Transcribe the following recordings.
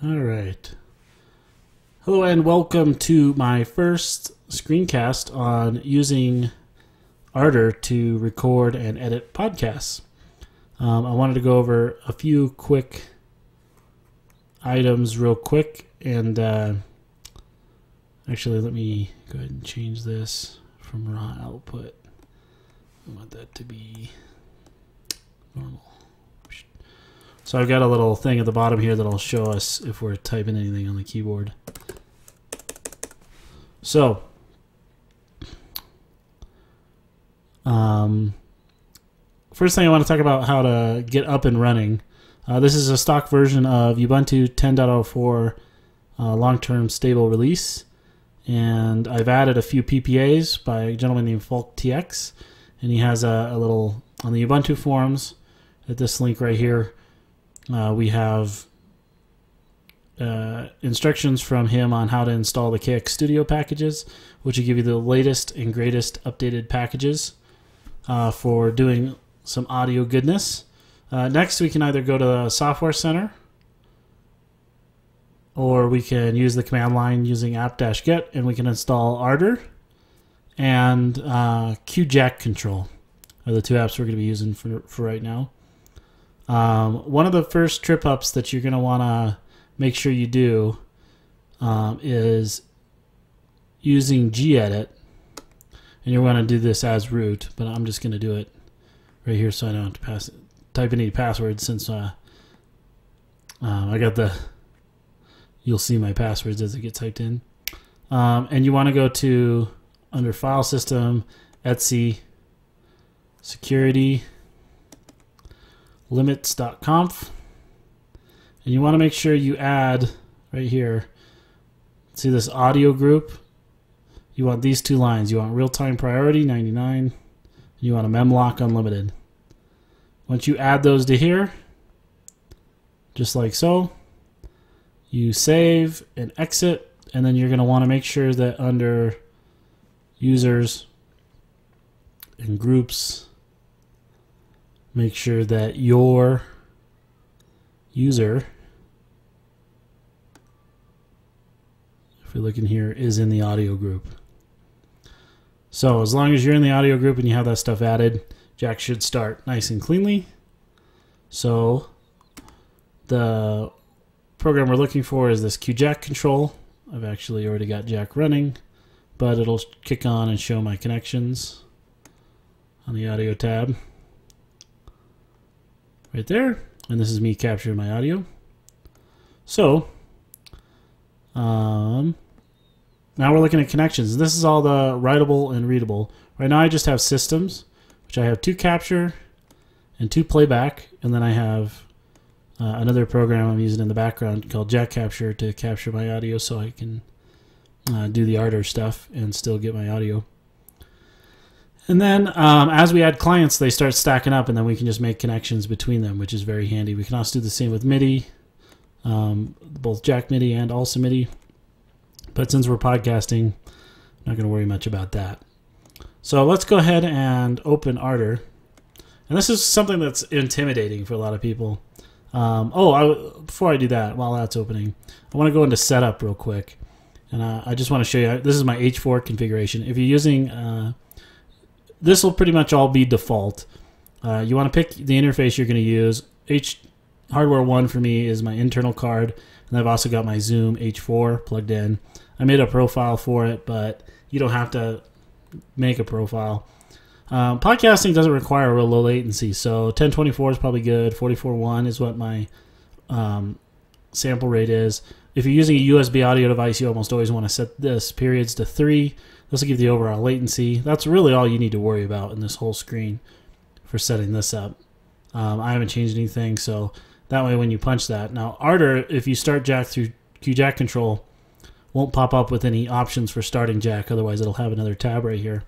All right. Hello and welcome to my first screencast on using Ardour to record and edit podcasts. Um, I wanted to go over a few quick items real quick and uh, actually let me go ahead and change this from raw output. I want that to be normal. So I've got a little thing at the bottom here that'll show us if we're typing anything on the keyboard. So, um, first thing I want to talk about how to get up and running. Uh, this is a stock version of Ubuntu 10.04 uh, long-term stable release, and I've added a few PPAs by a gentleman named Falk TX, and he has a, a little on the Ubuntu forums at this link right here uh, we have uh, instructions from him on how to install the KX Studio packages, which will give you the latest and greatest updated packages uh, for doing some audio goodness. Uh, next, we can either go to the Software Center or we can use the command line using apt-get and we can install Ardour and uh, QJack Control are the two apps we're going to be using for, for right now. Um, one of the first trip ups that you're going to want to make sure you do um, is using gedit. And you're going to do this as root, but I'm just going to do it right here so I don't have to pass, type any passwords since uh, uh, I got the, you'll see my passwords as it gets typed in. Um, and you want to go to under file system, Etsy, security, limits.conf. And you want to make sure you add right here, see this audio group. You want these two lines. You want real time priority 99. You want a memlock unlimited. Once you add those to here, just like so, you save and exit, and then you're going to want to make sure that under users and groups, make sure that your user, if we look in here, is in the audio group. So as long as you're in the audio group and you have that stuff added, Jack should start nice and cleanly. So the program we're looking for is this QJack control. I've actually already got Jack running, but it'll kick on and show my connections on the audio tab right there. And this is me capturing my audio. So, um, now we're looking at connections. This is all the writable and readable. Right now I just have systems, which I have two capture and two playback. And then I have uh, another program I'm using in the background called Jack Capture to capture my audio so I can uh, do the Ardour stuff and still get my audio. And then um, as we add clients, they start stacking up, and then we can just make connections between them, which is very handy. We can also do the same with MIDI, um, both Jack MIDI and ALSA MIDI. But since we're podcasting, I'm not going to worry much about that. So let's go ahead and open Ardour. And this is something that's intimidating for a lot of people. Um, oh, I, before I do that, while that's opening, I want to go into setup real quick. And uh, I just want to show you, this is my H4 configuration. If you're using... Uh, this will pretty much all be default. Uh, you want to pick the interface you're going to use. H hardware one for me is my internal card, and I've also got my Zoom H4 plugged in. I made a profile for it, but you don't have to make a profile. Um, podcasting doesn't require a real low latency, so 1024 is probably good. 441 is what my um, sample rate is. If you're using a USB audio device, you almost always want to set this periods to 3 this will give the overall latency. That's really all you need to worry about in this whole screen for setting this up. Um, I haven't changed anything, so that way when you punch that. Now, Ardour, if you start Jack through QJack control, won't pop up with any options for starting Jack. Otherwise, it'll have another tab right here.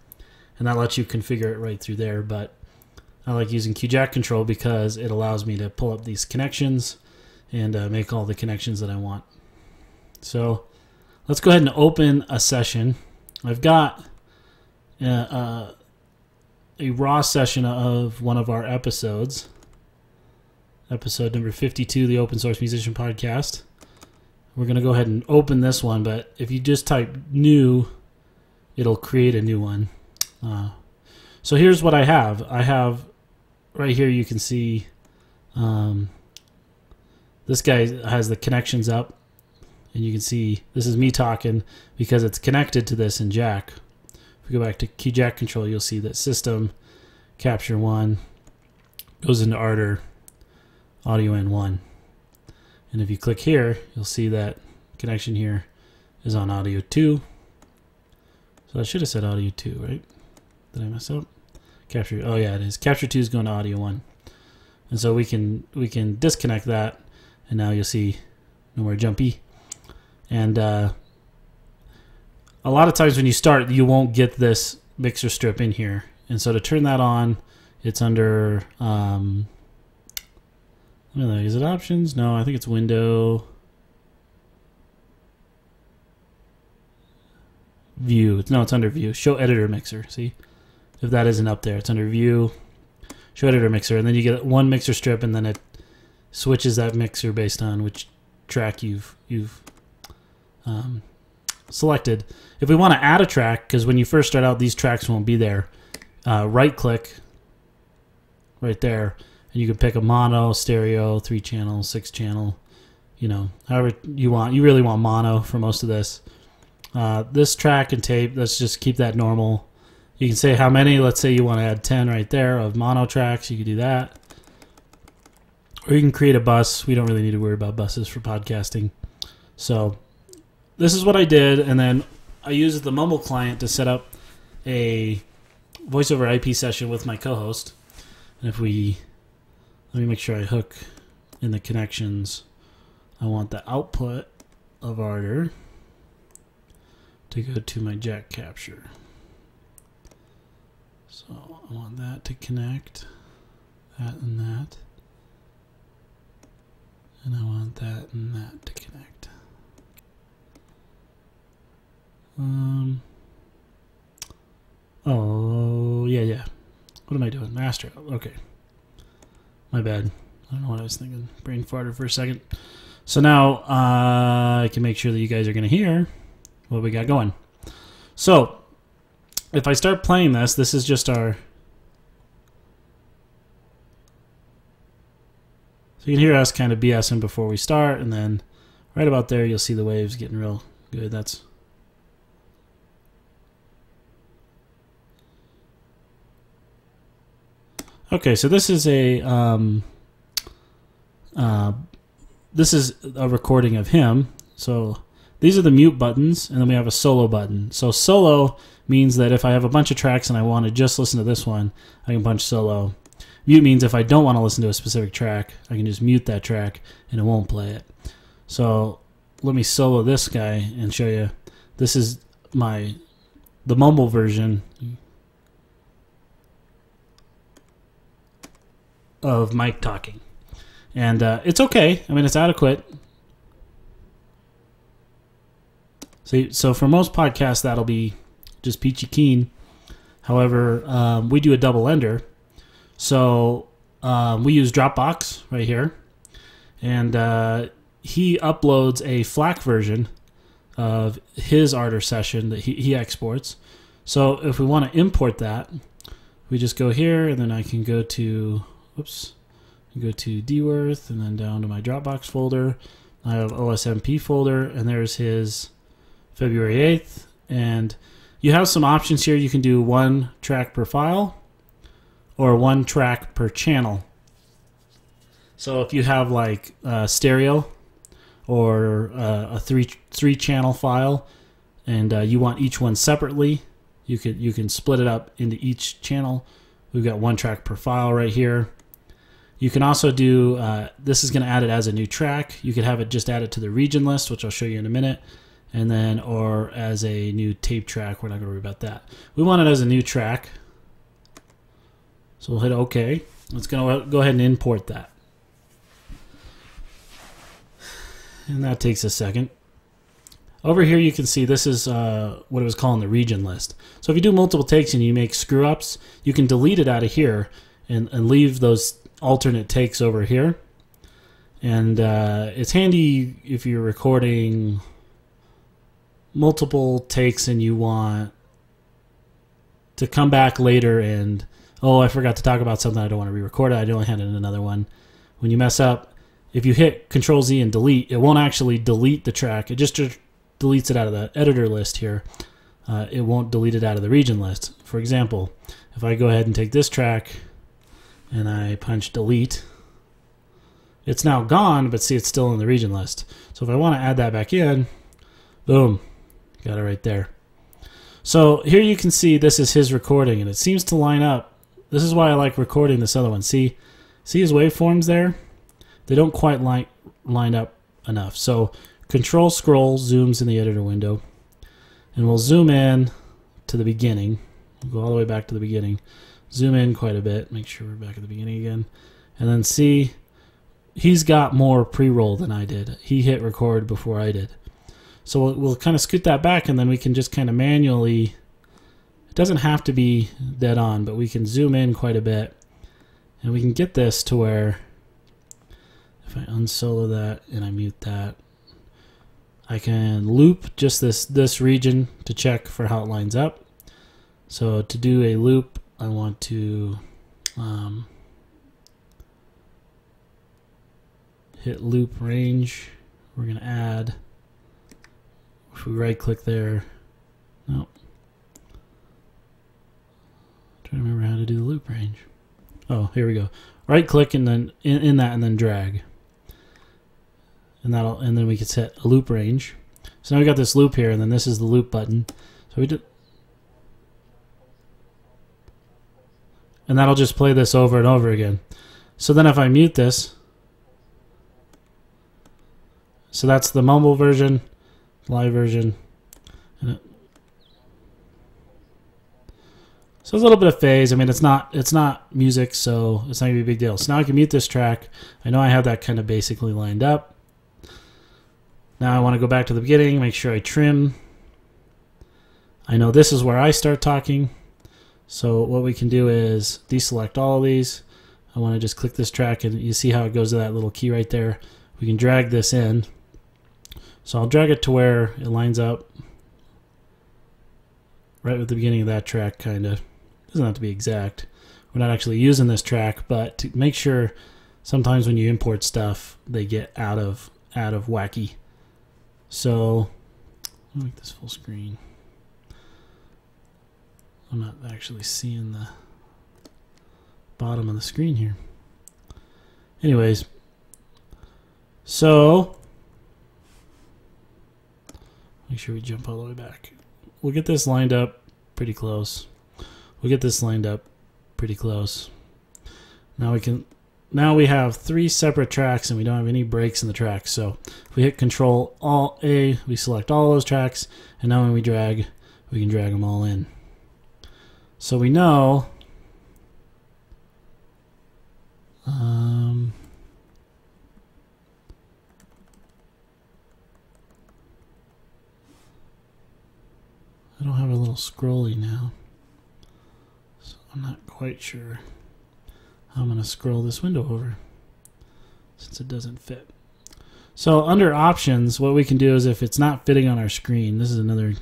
And that lets you configure it right through there. But I like using QJack control because it allows me to pull up these connections and uh, make all the connections that I want. So let's go ahead and open a session. I've got uh, uh, a raw session of one of our episodes, episode number 52, the Open Source Musician Podcast. we're going to go ahead and open this one, but if you just type new, it'll create a new one. Uh, so here's what I have. I have right here, you can see um, this guy has the connections up. And you can see this is me talking because it's connected to this in Jack. If we go back to QJack control, you'll see that system capture one goes into Ardour audio in one. And if you click here, you'll see that connection here is on audio 2. So I should have said audio 2, right? Did I mess up? Capture, oh yeah, it is. Capture 2 is going to audio 1. And so we can we can disconnect that, and now you'll see no more jumpy. And uh, a lot of times when you start, you won't get this mixer strip in here. And so to turn that on, it's under um, I don't know, is it options? No, I think it's window. View. No, it's under view. Show editor mixer. See? If that isn't up there, it's under view. Show editor mixer. And then you get one mixer strip and then it switches that mixer based on which track you've you've um, selected. If we want to add a track, because when you first start out, these tracks won't be there, uh, right click right there and you can pick a mono, stereo, three channel, six channel, you know, however you want. You really want mono for most of this. Uh, this track and tape, let's just keep that normal. You can say how many, let's say you want to add 10 right there of mono tracks, you can do that. Or you can create a bus. We don't really need to worry about buses for podcasting. So this is what I did, and then I used the Mumble client to set up a voiceover IP session with my co-host. And if we let me make sure I hook in the connections. I want the output of Ardour to go to my jack capture. So I want that to connect, that and that. And I want that and that to connect. Um. Oh, yeah, yeah. What am I doing? Master. Okay. My bad. I don't know what I was thinking. Brain farted for a second. So now uh, I can make sure that you guys are going to hear what we got going. So if I start playing this, this is just our. So you can hear us kind of BSing before we start, and then right about there you'll see the waves getting real good. That's Okay, so this is a um, uh, this is a recording of him. So these are the mute buttons, and then we have a solo button. So solo means that if I have a bunch of tracks and I want to just listen to this one, I can punch solo. Mute means if I don't want to listen to a specific track, I can just mute that track and it won't play it. So let me solo this guy and show you. This is my the mumble version. Of Mike talking, and uh, it's okay. I mean, it's adequate. So, so for most podcasts, that'll be just peachy keen. However, um, we do a double ender, so um, we use Dropbox right here, and uh, he uploads a FLAC version of his Ardour session that he, he exports. So if we want to import that, we just go here, and then I can go to Oops. Go to Dworth and then down to my Dropbox folder. I have OSMP folder and there's his February 8th. And you have some options here. You can do one track per file or one track per channel. So if you have like uh, stereo or uh, a three three channel file, and uh, you want each one separately, you could you can split it up into each channel. We've got one track per file right here. You can also do, uh, this is going to add it as a new track. You could have it just add it to the region list, which I'll show you in a minute. And then, or as a new tape track. We're not going to worry about that. We want it as a new track. So we'll hit OK. Let's go, go ahead and import that. And that takes a second. Over here you can see this is uh, what it was calling the region list. So if you do multiple takes and you make screw ups, you can delete it out of here and, and leave those alternate takes over here. and uh, it's handy if you're recording multiple takes and you want to come back later and oh I forgot to talk about something I don't want to re-record it I only had another one. When you mess up if you hit control Z and delete it won't actually delete the track it just deletes it out of the editor list here. Uh, it won't delete it out of the region list. For example if I go ahead and take this track and I punch delete it's now gone but see it's still in the region list so if I want to add that back in boom Got it right there. So here you can see this is his recording, and it seems to line up. This is why I like recording this other one. See, see his waveforms there? They don't quite line line up enough. So Control Scroll zooms in the editor window, and we'll zoom in to the beginning. We'll go all the way back to the beginning. Zoom in quite a bit. Make sure we're back at the beginning again, and then see he's got more pre-roll than I did. He hit record before I did. So we'll, we'll kind of scoot that back and then we can just kind of manually, it doesn't have to be dead on, but we can zoom in quite a bit and we can get this to where if I unsolo that and I mute that, I can loop just this, this region to check for how it lines up. So to do a loop, I want to um, hit loop range. We're going to add if we right click there, no. Trying to remember how to do the loop range. Oh, here we go. Right click and then in, in that and then drag. And that'll and then we can set a loop range. So now we got this loop here and then this is the loop button. So we did and that'll just play this over and over again. So then if I mute this, so that's the mumble version live version. So it's a little bit of phase. I mean, it's not it's not music, so it's not gonna be a big deal. So now I can mute this track. I know I have that kind of basically lined up. Now I want to go back to the beginning, make sure I trim. I know this is where I start talking. So what we can do is deselect all of these. I want to just click this track and you see how it goes to that little key right there. We can drag this in. So I'll drag it to where it lines up right at the beginning of that track, kind of. Doesn't have to be exact. We're not actually using this track, but to make sure sometimes when you import stuff, they get out of out of wacky. So I'll make this full screen. I'm not actually seeing the bottom of the screen here. Anyways, so Make sure we jump all the way back. We'll get this lined up pretty close. We'll get this lined up pretty close. Now we can now we have three separate tracks and we don't have any breaks in the tracks. So if we hit control all A, we select all those tracks and now when we drag, we can drag them all in. So we know um, I don't have a little scrolly now. So I'm not quite sure how I'm going to scroll this window over since it doesn't fit. So under options, what we can do is if it's not fitting on our screen, this is another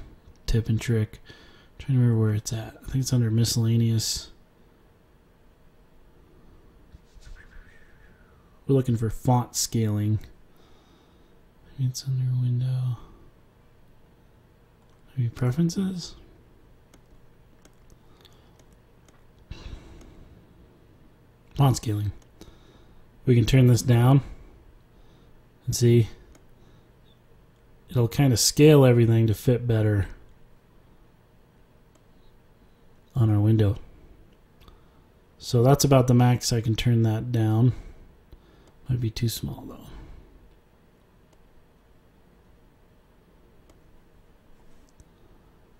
tip and trick. I'm trying to remember where it's at. I think it's under miscellaneous. We're looking for font scaling. Maybe it's under window. Maybe preferences? Font scaling. We can turn this down and see it'll kind of scale everything to fit better on our window. So that's about the max I can turn that down. Might be too small though.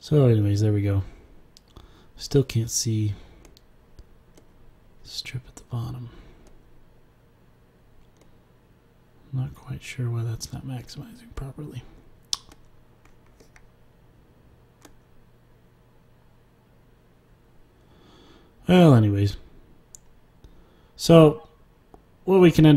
So anyways, there we go. Still can't see strip at the bottom. Not quite sure why that's not maximizing properly. Well, anyways. So, what we can end up